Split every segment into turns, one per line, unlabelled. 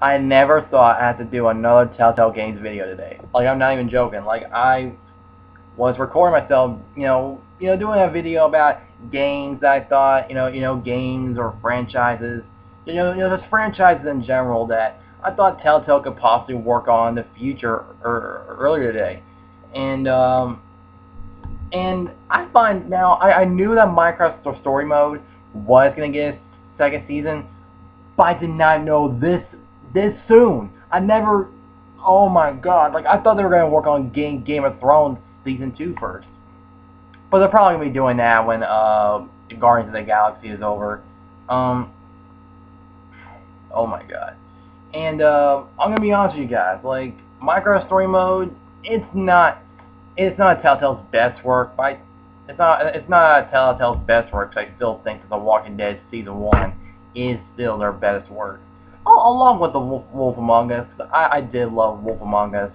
I never thought I had to do another Telltale Games video today. Like I'm not even joking. Like I was recording myself, you know, you know, doing a video about games that I thought, you know, you know, games or franchises, you know, you know, just franchises in general that I thought Telltale could possibly work on in the future or, earlier today. And um, and I find now I, I knew that Minecraft Story Mode was gonna get a second season, but I did not know this this soon. I never. Oh my god! Like I thought they were gonna work on Game Game of Thrones season two first, but they're probably gonna be doing that when uh, Guardians of the Galaxy is over. Um. Oh my god. And uh, I'm gonna be honest with you guys. Like Minecraft Story Mode, it's not it's not Telltale's best work, but it's not it's not Telltale's best work. I still think that The Walking Dead season one is still their best work, along with the Wolf, Wolf Among Us. I, I did love Wolf Among Us,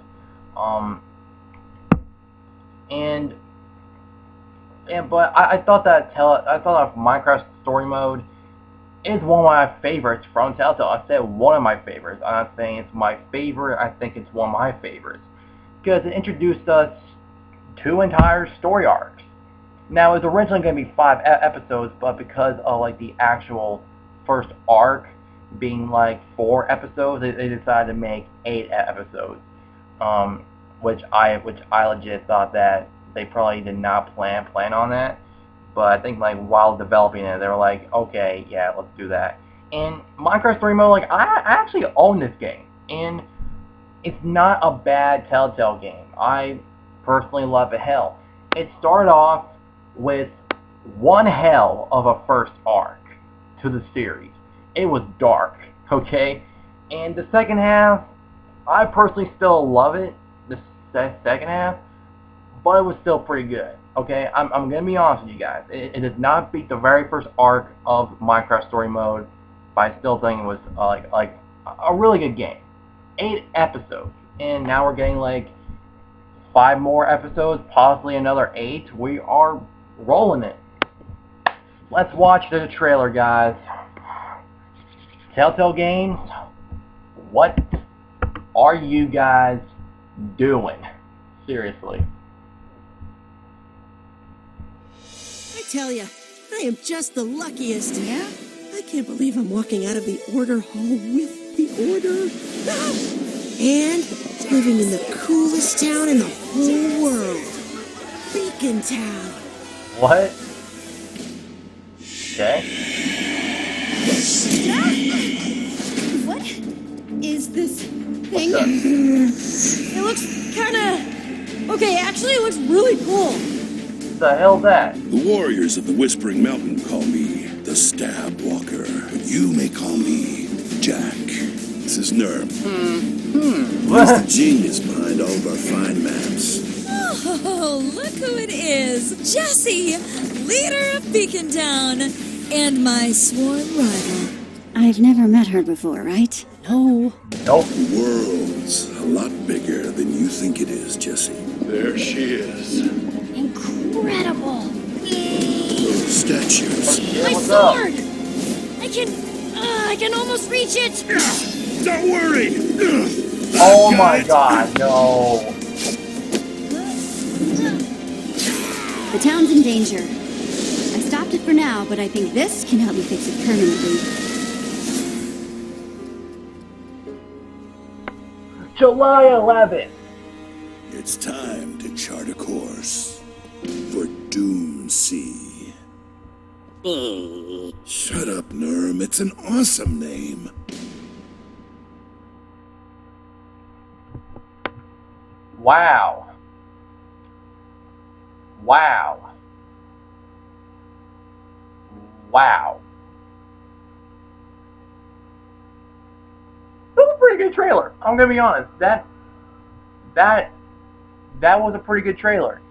um, and yeah, but I, I thought that tell I thought that Minecraft Story Mode is one of my favorites from Telltale. I said one of my favorites. I'm not saying it's my favorite. I think it's one of my favorites because it introduced us two entire story arcs. Now, it was originally going to be five episodes, but because of like the actual first arc being like four episodes, they, they decided to make eight episodes. Um, which I which I legit thought that they probably did not plan plan on that. But I think like while developing it, they were like, okay, yeah, let's do that. And Minecraft Story Mode, like I actually own this game, and it's not a bad Telltale game. I personally love it. Hell, it started off with one hell of a first arc to the series. It was dark, okay? And the second half, I personally still love it, the second half, but it was still pretty good, okay? I'm, I'm going to be honest with you guys. It, it did not beat the very first arc of Minecraft Story Mode, but I still think it was uh, like, like a really good game. Eight episodes, and now we're getting like five more episodes, possibly another eight. We are rolling it. Let's watch the trailer, guys. Telltale Games, what are you guys doing? Seriously.
I tell you, I am just the luckiest. Yeah? I can't believe I'm walking out of the order hall with the order. And living in the coolest town in the whole world. Beacon Town.
What? Okay.
What is this thing? It looks kinda... Okay, actually it looks really cool.
The hell that?
The warriors of the Whispering Mountain call me the Stab Walker. But you may call me Jack. This is Nurm.
Hmm.
Hmm. He's the genius behind all of our fine maps.
Oh, look who it is! Jesse, leader of Beacon Town, and my sworn rival.
I've never met her before, right?
No.
Nope.
The world's a lot bigger than you think it is, Jesse.
There she is.
Incredible.
Those statues.
Yeah,
My
what's up?
sword! I can... Uh, I can almost reach it!
Don't worry!
Oh my god, no.
The town's in danger. I stopped it for now, but I think this can help me fix it permanently.
July 11th.
It's time to chart a course for Doomsea. Shut up, Nurm. It's an awesome name.
Wow. Wow. Wow. That was a good trailer. I'm gonna be honest. That that that was a pretty good trailer.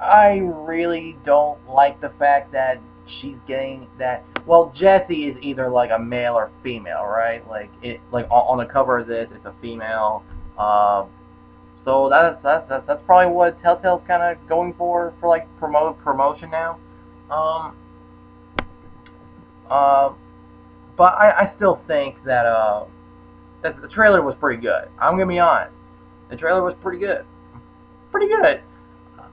I really don't like the fact that she's getting that. Well, Jesse is either like a male or female, right? Like it, like on, the cover of this, it's a female. Um, so that's that's that's, that's probably what Telltale's kind of going for for like promote promotion now. Um, uh, but I, I still think that uh, the, the trailer was pretty good. I'm gonna be honest. The trailer was pretty good. Pretty good.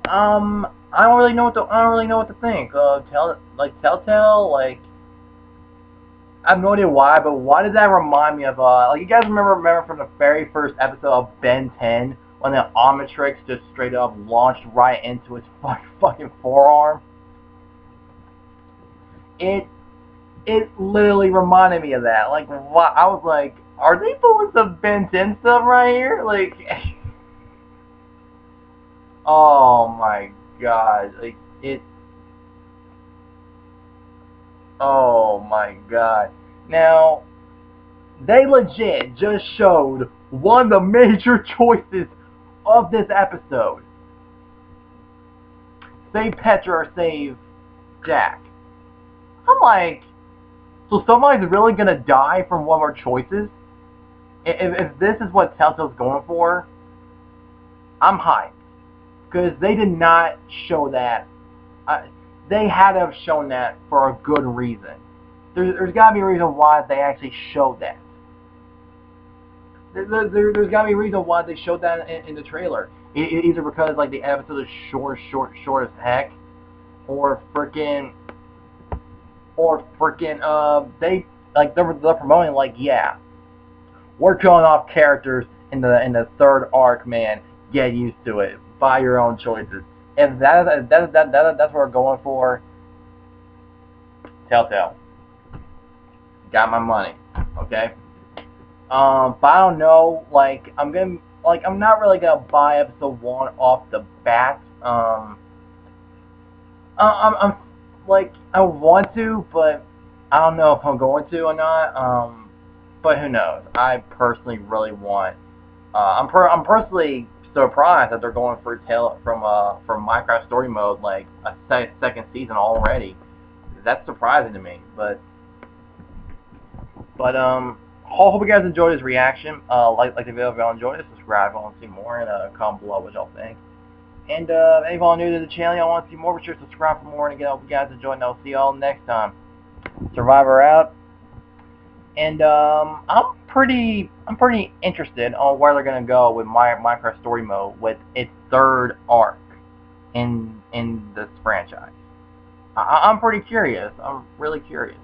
Um, I don't really know what to I don't really know what to think. Uh, tell like Telltale like. I have no idea why, but why does that remind me of uh like you guys remember remember from the very first episode of Ben 10 when the Omnitrix just straight up launched right into his fucking forearm? It it literally reminded me of that. Like what I was like, are they pulling some Ben 10 stuff right here? Like Oh my god. Like it Oh my god. Now they legit just showed one of the major choices of this episode. Save Petra or save Jack. I'm like, so somebody's really gonna die from one of our choices? If, if this is what Telltale's going for, I'm hyped. Because they did not show that. Uh, they had to have shown that for a good reason. There, there's got to be a reason why they actually showed that. There, there, has got to be a reason why they showed that in, in the trailer. it Either because like the episode is short, short, short as heck, or freaking, or freaking, uh, they like they're, they're promoting like yeah, we're killing off characters in the in the third arc, man. Get used to it. By your own choices. If that that that that, that that's what we're going for, Telltale. Got my money. Okay. Um, but I don't know. Like I'm gonna like I'm not really gonna buy episode one off the bat. Um, I'm I'm like I want to, but I don't know if I'm going to or not. Um, but who knows? I personally really want. Uh, I'm per I'm personally surprised that they're going for tail from uh from Minecraft Story Mode like a se second season already. That's surprising to me, but but um. I Hope you guys enjoyed this reaction. Uh, like, like the video if y'all enjoyed it, subscribe if y'all want to see more, and uh, comment below what y'all think. And uh, if y'all new to the channel, y'all want to see more, be sure to subscribe for more. And again, I hope you guys enjoyed, and I'll see y'all next time. Survivor out. And um, I'm pretty, I'm pretty interested on where they're gonna go with my Minecraft Story Mode with its third arc in in this franchise. I, I'm pretty curious. I'm really curious.